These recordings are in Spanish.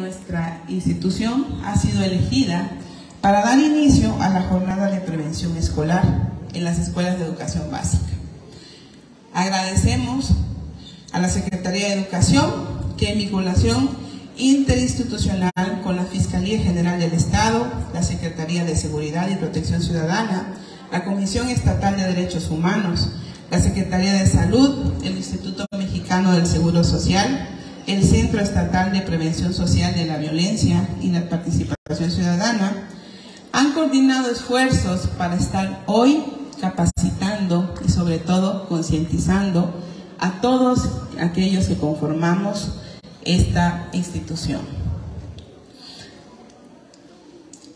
nuestra institución ha sido elegida para dar inicio a la jornada de prevención escolar en las escuelas de educación básica. Agradecemos a la Secretaría de Educación que en vinculación interinstitucional con la Fiscalía General del Estado, la Secretaría de Seguridad y Protección Ciudadana, la Comisión Estatal de Derechos Humanos, la Secretaría de Salud, el Instituto Mexicano del Seguro Social, el Centro Estatal de Prevención Social de la Violencia y la Participación Ciudadana, han coordinado esfuerzos para estar hoy capacitando y sobre todo concientizando a todos aquellos que conformamos esta institución.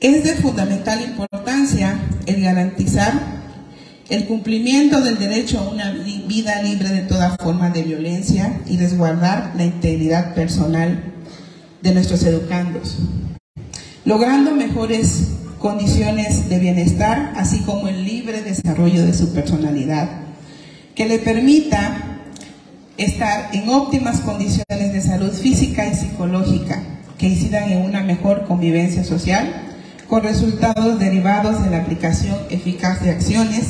Es de fundamental importancia el garantizar el cumplimiento del derecho a una vida libre de toda forma de violencia y resguardar la integridad personal de nuestros educandos, logrando mejores condiciones de bienestar, así como el libre desarrollo de su personalidad, que le permita estar en óptimas condiciones de salud física y psicológica, que incidan en una mejor convivencia social, con resultados derivados de la aplicación eficaz de acciones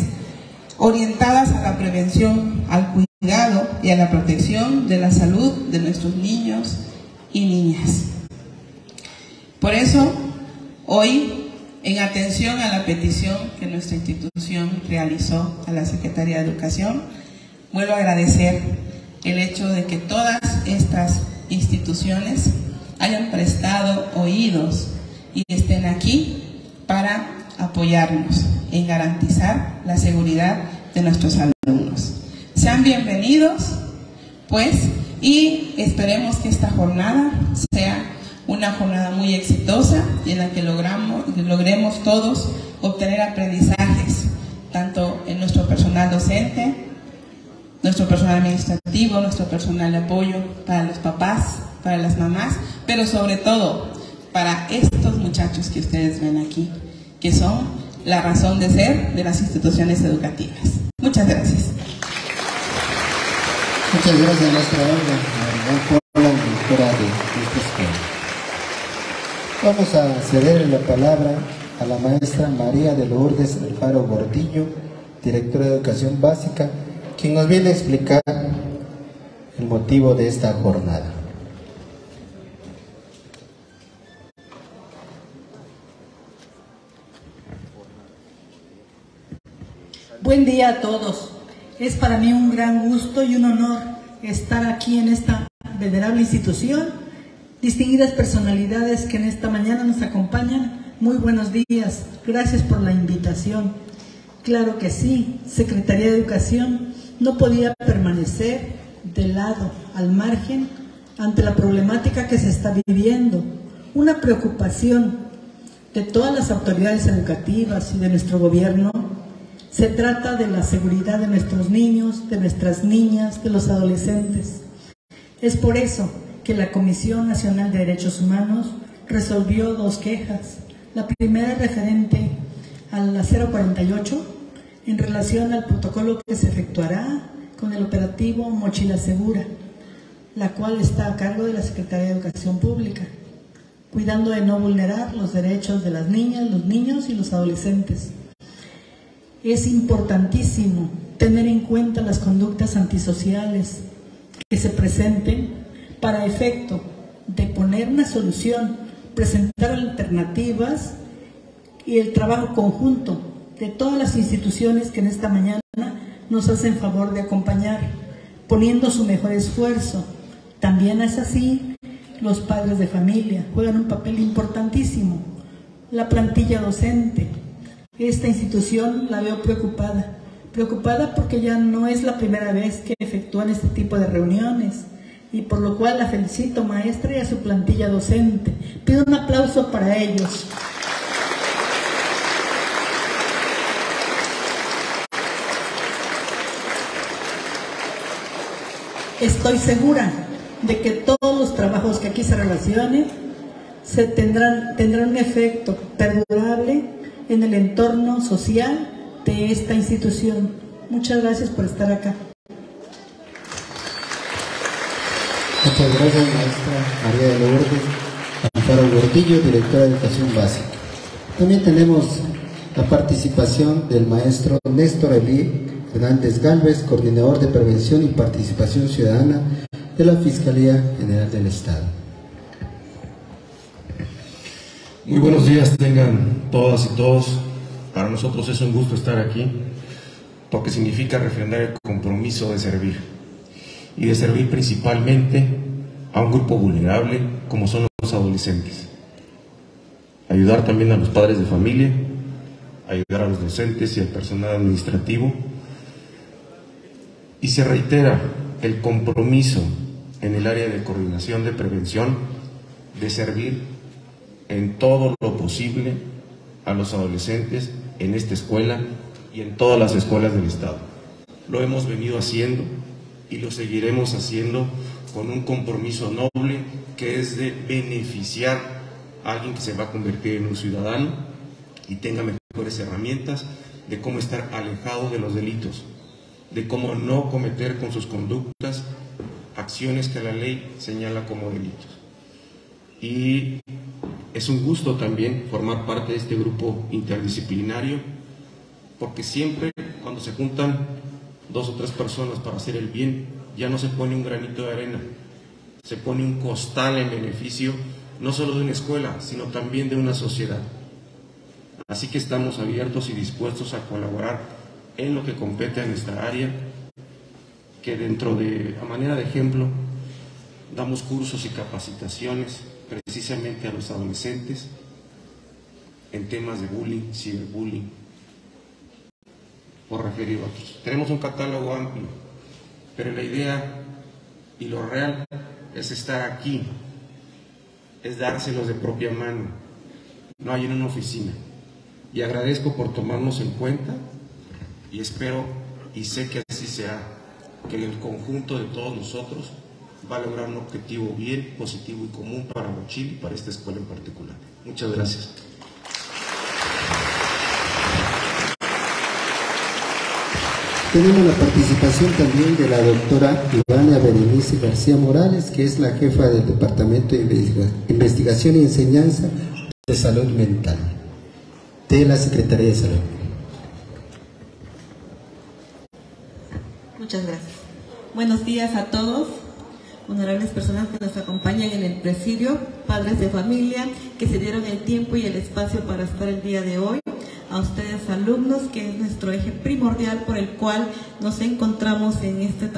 orientadas a la prevención, al cuidado y a la protección de la salud de nuestros niños y niñas. Por eso, hoy en atención a la petición que nuestra institución realizó a la Secretaría de Educación, vuelvo a agradecer el hecho de que todas estas instituciones hayan prestado oídos y estén aquí para apoyarnos en garantizar la seguridad de nuestros alumnos. Sean bienvenidos, pues, y esperemos que esta jornada sea una jornada muy exitosa en la que logramos, logremos todos obtener aprendizajes, tanto en nuestro personal docente, nuestro personal administrativo, nuestro personal de apoyo para los papás, para las mamás, pero sobre todo para estos muchachos que ustedes ven aquí, que son la razón de ser de las instituciones educativas. Muchas gracias. Muchas gracias, maestra Olga, directora de esta escuela. Vamos a ceder la palabra a la maestra María de Lourdes Alfaro Gordillo, directora de Educación Básica, quien nos viene a explicar el motivo de esta jornada. Buen día a todos. Es para mí un gran gusto y un honor estar aquí en esta venerable institución distinguidas personalidades que en esta mañana nos acompañan, muy buenos días, gracias por la invitación. Claro que sí, Secretaría de Educación no podía permanecer de lado, al margen, ante la problemática que se está viviendo, una preocupación de todas las autoridades educativas y de nuestro gobierno. Se trata de la seguridad de nuestros niños, de nuestras niñas, de los adolescentes. Es por eso que la Comisión Nacional de Derechos Humanos resolvió dos quejas. La primera referente a la 048 en relación al protocolo que se efectuará con el operativo Mochila Segura, la cual está a cargo de la Secretaría de Educación Pública, cuidando de no vulnerar los derechos de las niñas, los niños y los adolescentes. Es importantísimo tener en cuenta las conductas antisociales que se presenten para efecto de poner una solución, presentar alternativas y el trabajo conjunto de todas las instituciones que en esta mañana nos hacen favor de acompañar, poniendo su mejor esfuerzo. También es así, los padres de familia juegan un papel importantísimo. La plantilla docente. Esta institución la veo preocupada. Preocupada porque ya no es la primera vez que efectúan este tipo de reuniones y por lo cual la felicito maestra y a su plantilla docente. Pido un aplauso para ellos. Estoy segura de que todos los trabajos que aquí se relacionen se tendrán, tendrán un efecto perdurable en el entorno social de esta institución. Muchas gracias por estar acá. Muchas gracias, maestra María de Lourdes. Alfaro Gordillo, directora de Educación Básica. También tenemos la participación del maestro Néstor Elí Hernández Galvez, coordinador de prevención y participación ciudadana de la Fiscalía General del Estado. Muy buenos días tengan todas y todos. Para nosotros es un gusto estar aquí porque significa refrendar el compromiso de servir y de servir principalmente a un grupo vulnerable como son los adolescentes. Ayudar también a los padres de familia, ayudar a los docentes y al personal administrativo. Y se reitera el compromiso en el área de coordinación de prevención de servir en todo lo posible a los adolescentes en esta escuela y en todas las escuelas del Estado. Lo hemos venido haciendo y lo seguiremos haciendo con un compromiso noble que es de beneficiar a alguien que se va a convertir en un ciudadano y tenga mejores herramientas de cómo estar alejado de los delitos, de cómo no cometer con sus conductas acciones que la ley señala como delitos. Y es un gusto también formar parte de este grupo interdisciplinario, porque siempre cuando se juntan dos o tres personas para hacer el bien, ya no se pone un granito de arena, se pone un costal en beneficio no solo de una escuela, sino también de una sociedad. Así que estamos abiertos y dispuestos a colaborar en lo que compete a nuestra área, que dentro de, a manera de ejemplo, damos cursos y capacitaciones precisamente a los adolescentes en temas de bullying, ciberbullying, por referir a otros. Tenemos un catálogo amplio, pero la idea y lo real es estar aquí, es dárselos de propia mano, no hay en una oficina. Y agradezco por tomarnos en cuenta y espero y sé que así será, que el conjunto de todos nosotros va a lograr un objetivo bien, positivo y común para Mochil y para esta escuela en particular. Muchas gracias. Tenemos la participación también de la doctora Ivana Berenice García Morales, que es la jefa del Departamento de Investigación y Enseñanza de Salud Mental de la Secretaría de Salud. Muchas gracias. Buenos días a todos, honorables personas que nos acompañan en el presidio, padres de familia que se dieron el tiempo y el espacio para estar el día de hoy a ustedes alumnos, que es nuestro eje primordial por el cual nos encontramos en esta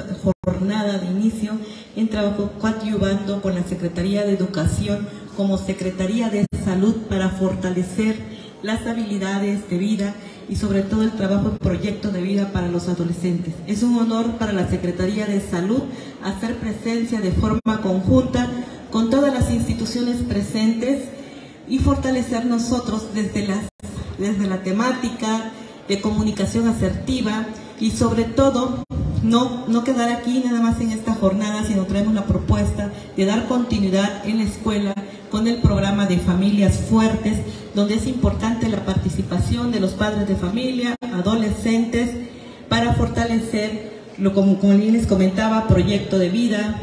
jornada de inicio en trabajo coadyuvando con la Secretaría de Educación como Secretaría de Salud para fortalecer las habilidades de vida y sobre todo el trabajo en proyecto de vida para los adolescentes. Es un honor para la Secretaría de Salud hacer presencia de forma conjunta con todas las instituciones presentes y fortalecer nosotros desde las desde la temática de comunicación asertiva y sobre todo no, no quedar aquí nada más en esta jornada, sino traemos la propuesta de dar continuidad en la escuela con el programa de familias fuertes, donde es importante la participación de los padres de familia, adolescentes, para fortalecer, lo como, como les comentaba, proyecto de vida,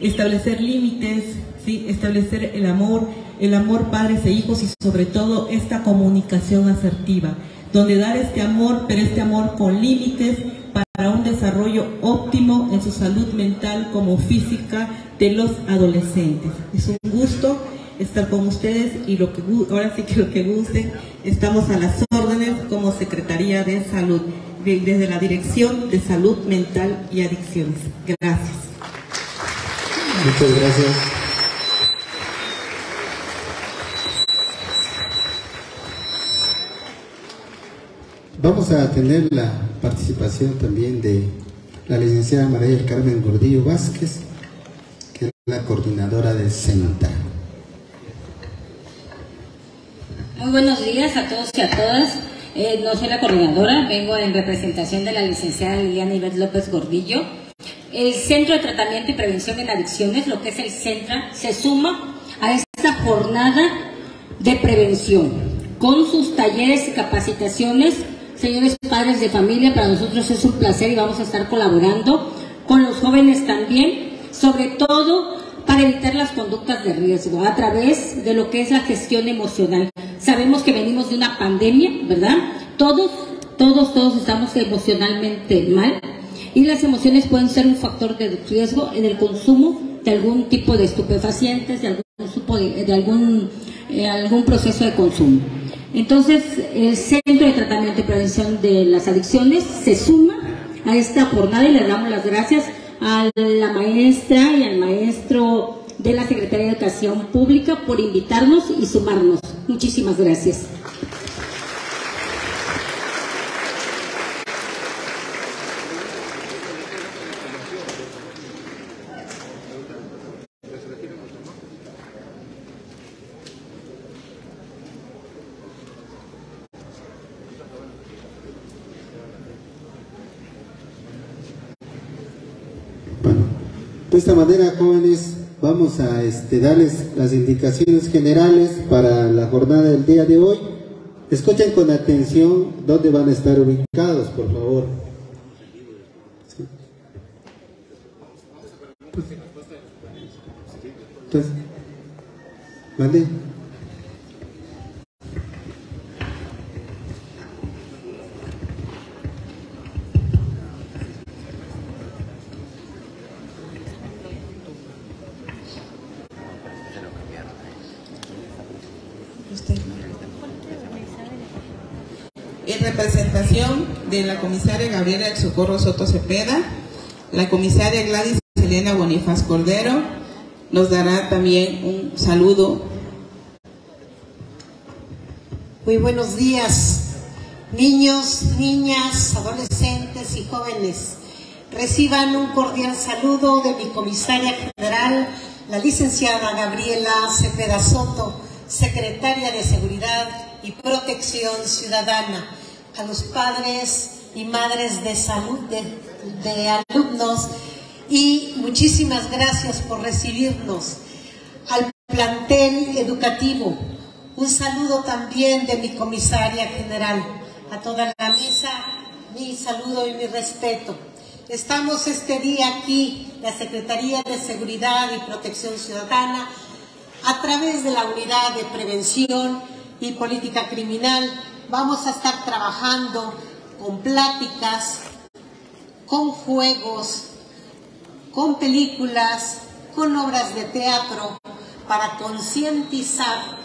establecer límites, ¿sí? establecer el amor, el amor padres e hijos y sobre todo esta comunicación asertiva, donde dar este amor, pero este amor con límites para un desarrollo óptimo en su salud mental como física de los adolescentes. Es un gusto estar con ustedes y ahora sí que lo que gusten, estamos a las órdenes como Secretaría de Salud, desde la Dirección de Salud Mental y Adicciones. Gracias. Muchas gracias. Vamos a tener la participación también de la licenciada María del Carmen Gordillo Vázquez, que es la coordinadora de CENTA. Muy buenos días a todos y a todas. Eh, no soy la coordinadora, vengo en representación de la licenciada Liliana Iber López Gordillo. El Centro de Tratamiento y Prevención en Adicciones, lo que es el CENTRA, se suma a esta jornada de prevención con sus talleres y capacitaciones Señores padres de familia, para nosotros es un placer y vamos a estar colaborando con los jóvenes también, sobre todo para evitar las conductas de riesgo a través de lo que es la gestión emocional. Sabemos que venimos de una pandemia, ¿verdad? Todos, todos, todos estamos emocionalmente mal y las emociones pueden ser un factor de riesgo en el consumo de algún tipo de estupefacientes, de algún, de algún, eh, algún proceso de consumo. Entonces, el Centro de Tratamiento y Prevención de las Adicciones se suma a esta jornada y le damos las gracias a la maestra y al maestro de la Secretaría de Educación Pública por invitarnos y sumarnos. Muchísimas gracias. De esta manera, jóvenes, vamos a este, darles las indicaciones generales para la jornada del día de hoy. Escuchen con atención dónde van a estar ubicados, por favor. Entonces, ¿mande? En representación de la comisaria Gabriela del Socorro Soto Cepeda, la comisaria Gladys Elena Bonifaz Cordero nos dará también un saludo. Muy buenos días, niños, niñas, adolescentes y jóvenes. Reciban un cordial saludo de mi comisaria general, la licenciada Gabriela Cepeda Soto, secretaria de Seguridad y Protección Ciudadana, a los padres y madres de salud de, alumnos y muchísimas gracias por recibirnos. Al plantel educativo, un saludo también de mi comisaria general, a toda la mesa, mi saludo y mi respeto. Estamos este día aquí, la Secretaría de Seguridad y Protección Ciudadana, a través de la Unidad de Prevención y Política Criminal, vamos a estar trabajando con pláticas, con juegos, con películas, con obras de teatro, para concientizar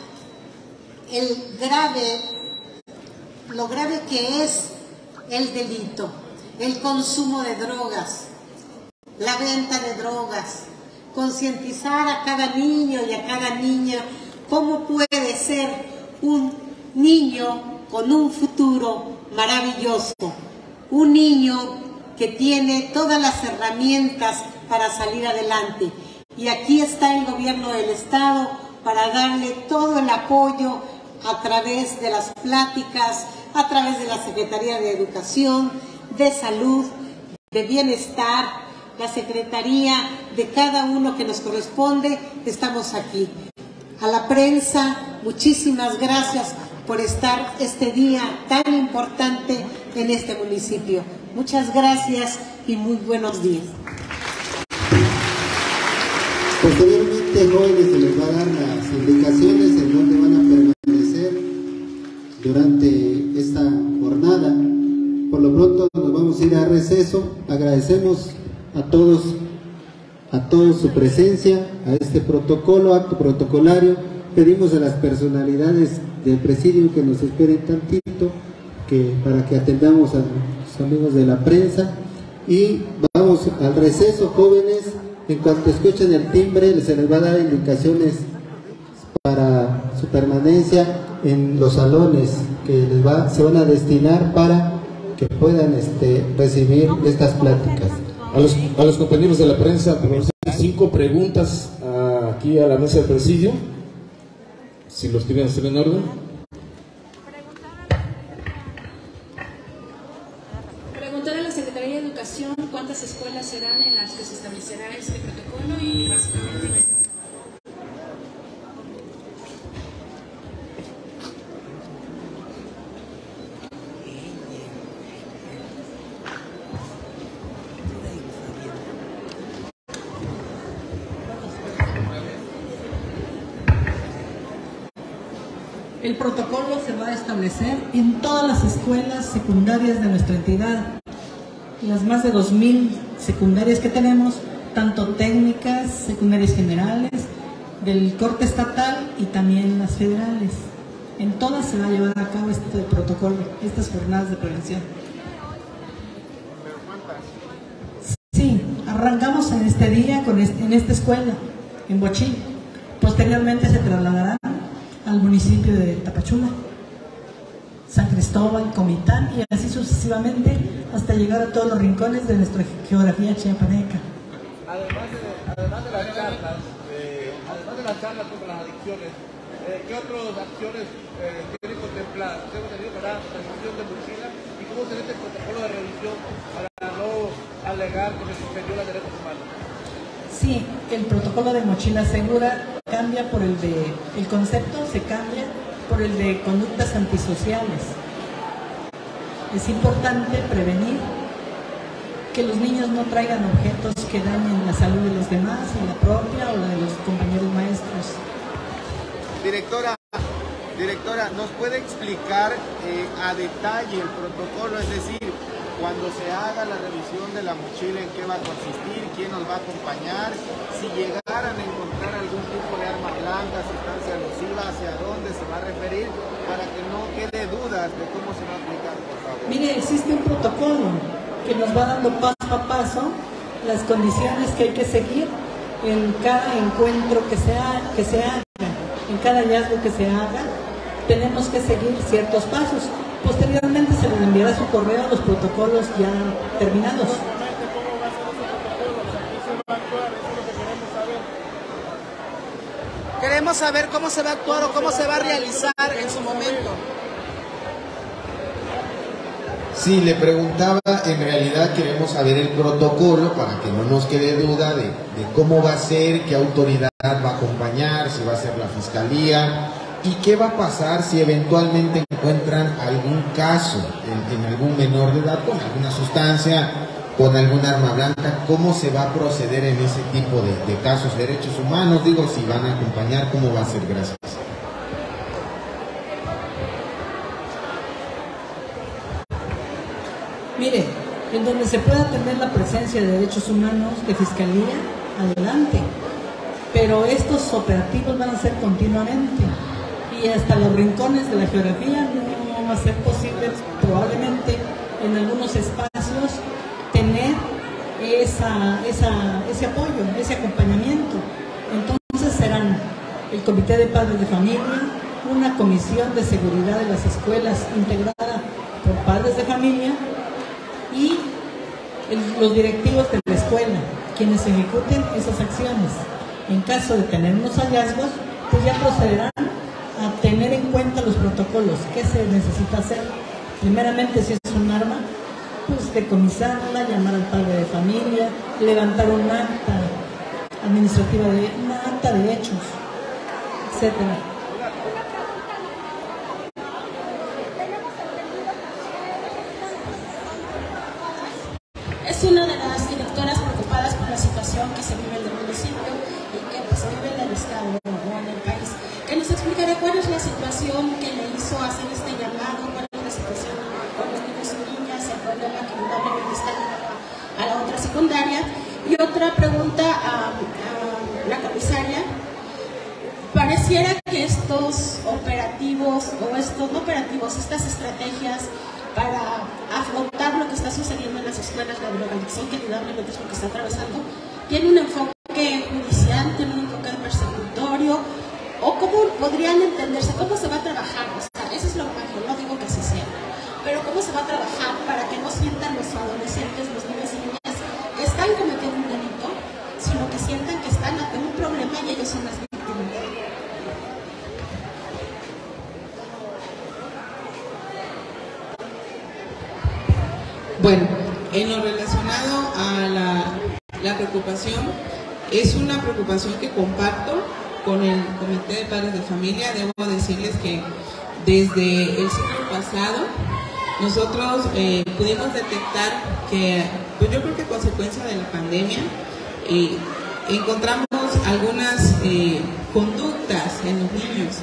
el grave, lo grave que es el delito, el consumo de drogas, la venta de drogas, concientizar a cada niño y a cada niña cómo puede ser un niño con un futuro maravilloso, un niño que tiene todas las herramientas para salir adelante. Y aquí está el gobierno del Estado para darle todo el apoyo a través de las pláticas, a través de la Secretaría de Educación, de Salud, de Bienestar, la Secretaría de cada uno que nos corresponde, estamos aquí. A la prensa, muchísimas gracias por estar este día tan importante en este municipio. Muchas gracias y muy buenos días. Posteriormente, jóvenes, se les va a dar las indicaciones en dónde van a permanecer durante esta jornada. Por lo pronto nos vamos a ir a receso. Agradecemos a todos, a todos su presencia, a este protocolo, acto protocolario. Pedimos a las personalidades del presidio que nos esperen tantito que, para que atendamos a los amigos de la prensa. Y vamos al receso, jóvenes. En cuanto escuchen el timbre, se les va a dar indicaciones para su permanencia en los salones que les va, se van a destinar para que puedan este, recibir estas pláticas. A los, compañeros de la prensa, cinco preguntas uh, aquí a la mesa del presidio. Si los tienen hacer en orden. Preguntar a la Secretaría de Educación cuántas escuelas serán en las que se establecerá este protocolo y básicamente El protocolo se va a establecer en todas las escuelas secundarias de nuestra entidad. Las más de 2.000 secundarias que tenemos, tanto técnicas, secundarias generales, del corte estatal y también las federales. En todas se va a llevar a cabo este protocolo, estas jornadas de prevención. Sí, arrancamos en este día con en esta escuela, en Bochín. Posteriormente se trasladará al municipio de Tapachula, San Cristóbal, Comitán y así sucesivamente hasta llegar a todos los rincones de nuestra geografía chiapaneca. Además de, las charlas, eh, además de las charlas contra las adicciones, eh, ¿qué otras acciones eh, tienen contempladas? Tengo entendido que la revisión de mochila y cómo será este protocolo de revisión para no alegar que se suspendió la derechos humanos. Sí, el protocolo de mochila segura cambia por el de, el concepto se cambia por el de conductas antisociales. Es importante prevenir que los niños no traigan objetos que dañen la salud de los demás, y la propia o la de los compañeros maestros. Directora, directora, ¿nos puede explicar eh, a detalle el protocolo? Es decir, cuando se haga la revisión de la mochila, en qué va a consistir, quién nos va a acompañar, si llegaran a encontrar algún tipo de arma blanca, sustancia nociva, hacia dónde se va a referir, para que no quede dudas de cómo se va a aplicar, por favor. Mire, existe un protocolo que nos va dando paso a paso las condiciones que hay que seguir en cada encuentro que se, que se haga, en cada hallazgo que se haga, tenemos que seguir ciertos pasos. Posteriormente se les enviará su correo a los protocolos ya terminados. Queremos saber cómo se va a actuar o cómo se va a realizar en su momento. Sí, le preguntaba, en realidad queremos saber el protocolo para que no nos quede duda de, cómo va a ser, qué autoridad va a acompañar, si va a ser la fiscalía, ¿Y qué va a pasar si eventualmente encuentran algún caso en, algún menor de edad con alguna sustancia, con algún arma blanca? ¿Cómo se va a proceder en ese tipo de, de casos? Derechos humanos, digo, si van a acompañar, ¿cómo va a ser? Gracias. Mire, en donde se pueda tener la presencia de derechos humanos de fiscalía, adelante. Pero estos operativos van a ser continuamente y hasta los rincones de la geografía no va a ser posible probablemente en algunos espacios tener esa, ese apoyo, ese acompañamiento. Entonces serán el Comité de Padres de Familia, una comisión de seguridad de las escuelas integrada por padres de familia y los directivos de la escuela, quienes ejecuten esas acciones. En caso de tener unos hallazgos, pues ya procederán tener en cuenta los protocolos. ¿Qué se necesita hacer? Primeramente, si es un arma, pues decomisarla, llamar al padre de familia, levantar un acta administrativa de una acta de hechos, etcétera. Drogadicción, que indudablemente es que está atravesando, tiene un enfoque judicial, tiene un enfoque persecutorio, o cómo podrían entenderse, cómo se va a trabajar, o sea, eso es lo mágico, no digo que así sea, pero cómo se va a trabajar para que no sientan los adolescentes, los niños y niñas que están cometiendo un delito, sino que sientan que están ante un problema y ellos son las víctimas. Bueno, en lo relacionado a la, la es una preocupación que comparto con el Comité de Padres de Familia, debo decirles que desde el siglo pasado nosotros eh, pudimos detectar que, pues yo creo que a consecuencia de la pandemia, eh, encontramos algunas eh, conductas en los niños.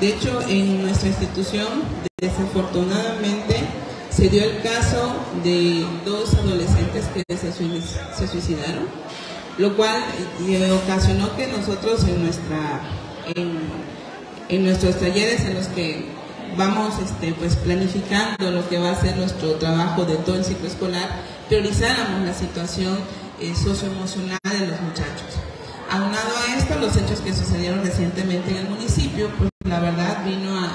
De hecho, en nuestra institución, desafortunadamente, se dio el caso de dos adolescentes que se suicidaron, lo cual ocasionó que nosotros en, nuestra, en, nuestros talleres en los que vamos este, pues, planificando lo que va a ser nuestro trabajo de todo el ciclo escolar, priorizáramos la situación eh, socioemocional de los muchachos. Aunado a esto, los hechos que sucedieron recientemente en el municipio, pues la verdad vino a,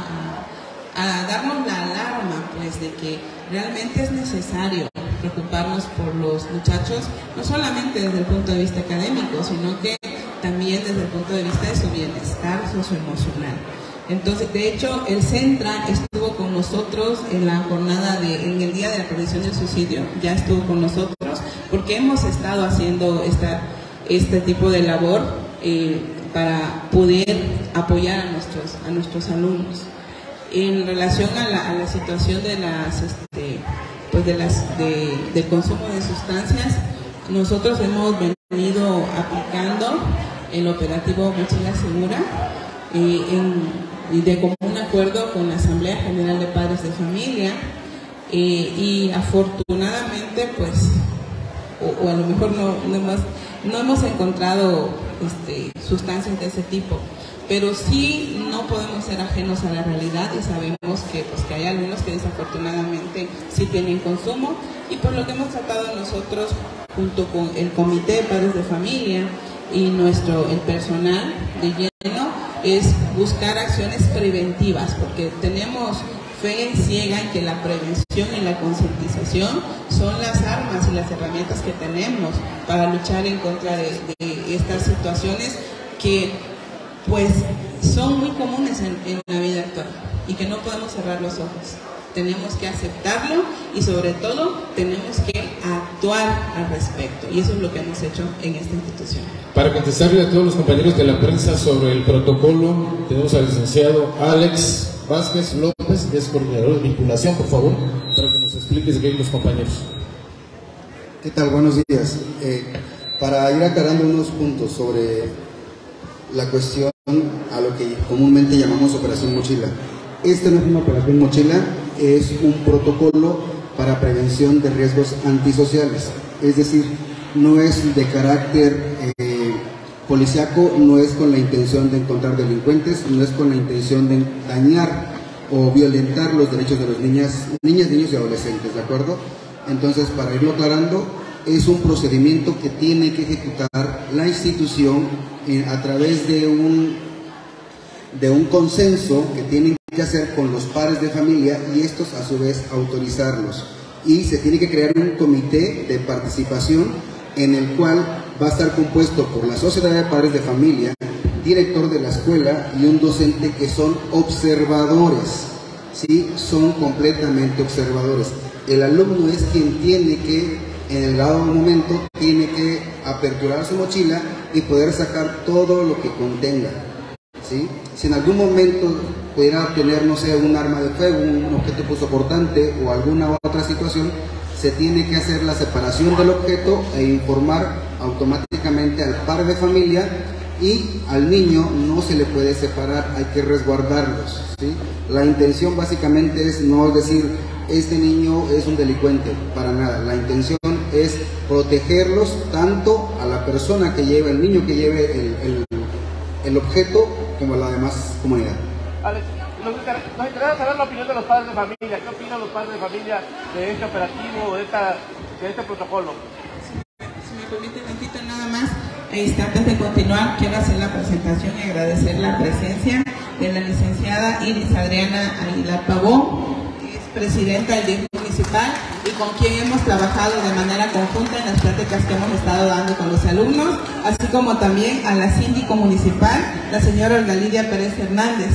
a, darnos la alarma pues de que realmente es necesario preocuparnos por los muchachos, no solamente desde el punto de vista académico, sino que también desde el punto de vista de su bienestar socioemocional. Entonces, de hecho, el Centra estuvo con nosotros en la jornada de, en el día de la prevención del suicidio, ya estuvo con nosotros, porque hemos estado haciendo esta, este tipo de labor eh, para poder apoyar a nuestros, a nuestros alumnos. En relación a la, situación de las, de las, de, del consumo de sustancias, nosotros hemos venido aplicando el operativo Mochila Segura eh, de común acuerdo con la Asamblea General de Padres de Familia eh, y afortunadamente pues o, a lo mejor no, no, hemos, no hemos encontrado este, sustancias de ese tipo pero sí no podemos ser ajenos a la realidad y sabemos que, pues, que hay algunos que desafortunadamente sí tienen consumo. Y por lo que hemos tratado nosotros junto con el comité de padres de familia y nuestro el personal de lleno es buscar acciones preventivas, porque tenemos fe ciega en que la prevención y la concientización son las armas y las herramientas que tenemos para luchar en contra de, estas situaciones que pues son muy comunes en, en la vida actual y que no podemos cerrar los ojos tenemos que aceptarlo y sobre todo tenemos que actuar al respecto. Y eso es lo que hemos hecho en esta institución. Para contestarle a todos los compañeros de la prensa sobre el protocolo, tenemos al licenciado Alex Vázquez López, que es coordinador de vinculación, por favor, para que nos expliques hay los compañeros. ¿Qué tal? Buenos días. Eh, para ir aclarando unos puntos sobre la cuestión a lo que comúnmente llamamos Operación Mochila. Esta no es una operación mochila, es un protocolo para prevención de riesgos antisociales. Es decir, no es de carácter eh, policiaco, no es con la intención de encontrar delincuentes, no es con la intención de dañar o violentar los derechos de las niñas, niñas, niños y adolescentes, ¿de acuerdo? Entonces, para irlo aclarando, es un procedimiento que tiene que ejecutar la institución eh, a través de un, de un consenso que tienen que hacer con los padres de familia y estos a su vez autorizarlos. Y se tiene que crear un comité de participación en el cual va a estar compuesto por la sociedad de padres de familia, director de la escuela y un docente que son observadores. ¿sí? Son completamente observadores. El alumno es quien tiene que, en el dado momento, tiene que aperturar su mochila y poder sacar todo lo que contenga. ¿sí? Si en algún momento pudiera tener, no sé, un arma de fuego, un objeto cortante o alguna otra situación, se tiene que hacer la separación del objeto e informar automáticamente al par de familia y al niño no se le puede separar, hay que resguardarlos. ¿sí? La intención básicamente es no decir, este niño es un delincuente, para nada. La intención es protegerlos tanto a la persona que lleva, el niño que lleve el, el, el objeto, como a la demás comunidad. Alex, nos, interesa saber la opinión de los padres de familia. ¿Qué opinan los padres de familia de este operativo, de, esta, de este protocolo? Si me permite, tantito nada más. Este, antes de continuar, quiero hacer la presentación y agradecer la presencia de la licenciada Iris Adriana Aguilar Pavón, presidenta del DIF municipal y con quien hemos trabajado de manera conjunta en las pláticas que hemos estado dando con los alumnos, así como también a la síndico municipal, la señora Olga Lidia Pérez Hernández.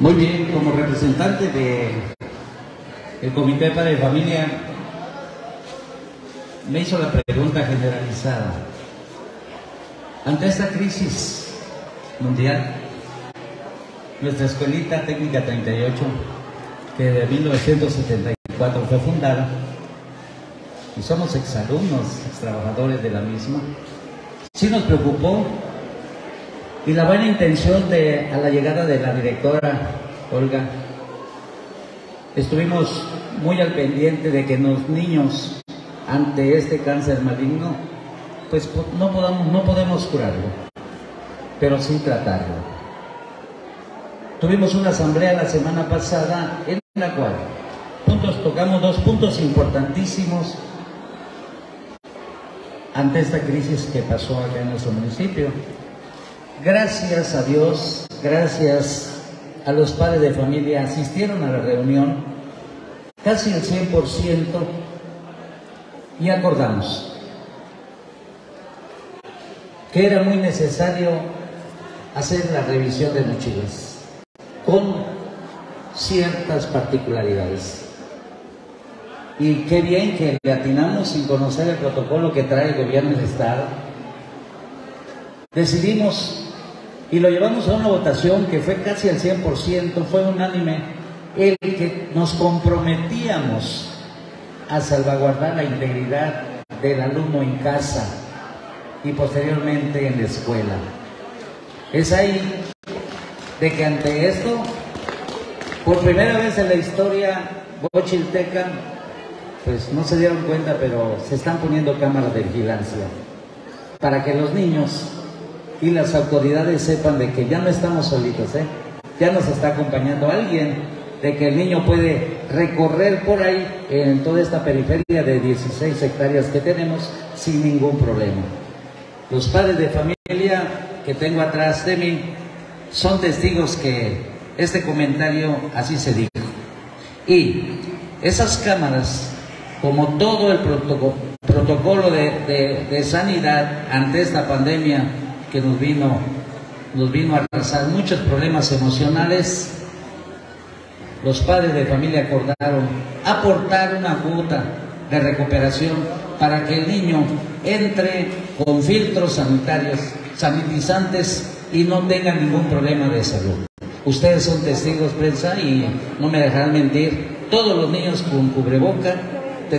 Muy bien, como representante de el Comité de de Familia, me hizo la pregunta generalizada. Ante esta crisis mundial, nuestra Escuelita Técnica 38, que de 1974 fue fundada, y somos exalumnos, ex trabajadores de la misma, sí nos preocupó y la buena intención de a la llegada de la directora Olga, estuvimos muy al pendiente de que los niños ante este cáncer maligno, pues no podamos, no podemos curarlo, pero sí tratarlo. Tuvimos una asamblea la semana pasada en la cual puntos, tocamos dos puntos importantísimos ante esta crisis que pasó acá en nuestro municipio. Gracias a Dios, gracias a los padres de familia, asistieron a la reunión, casi el 100%, y acordamos que era muy necesario hacer la revisión de mochilas con ciertas particularidades. Y qué bien que le atinamos sin conocer el protocolo que trae el gobierno del Estado. Decidimos y lo llevamos a una votación que fue casi al 100%, fue unánime, el que nos comprometíamos a salvaguardar la integridad del alumno en casa y posteriormente en la escuela. Es ahí de que ante esto, por primera vez en la historia bochilteca, pues no se dieron cuenta, pero se están poniendo cámaras de vigilancia para que los niños y las autoridades sepan de que ya no estamos solitos, ¿eh? ya nos está acompañando alguien, de que el niño puede recorrer por ahí en toda esta periferia de 16 hectáreas que tenemos sin ningún problema. Los padres de familia que tengo atrás de mí son testigos que este comentario así se dijo. Y esas cámaras, como todo el protocolo de, de sanidad ante esta pandemia, que nos vino, nos vino a arrasar muchos problemas emocionales, los padres de familia acordaron aportar una cuota de recuperación para que el niño entre con filtros sanitarios, sanitizantes y no tenga ningún problema de salud. Ustedes son testigos prensa y no me dejarán mentir, todos los niños con cubreboca,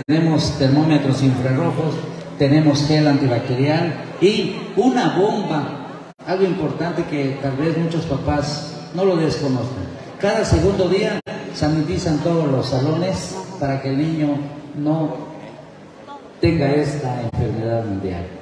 tenemos termómetros infrarrojos, tenemos gel antibacterial y una bomba, algo importante que tal vez muchos papás no lo desconocen. Cada segundo día sanitizan todos los salones para que el niño no tenga esta enfermedad mundial.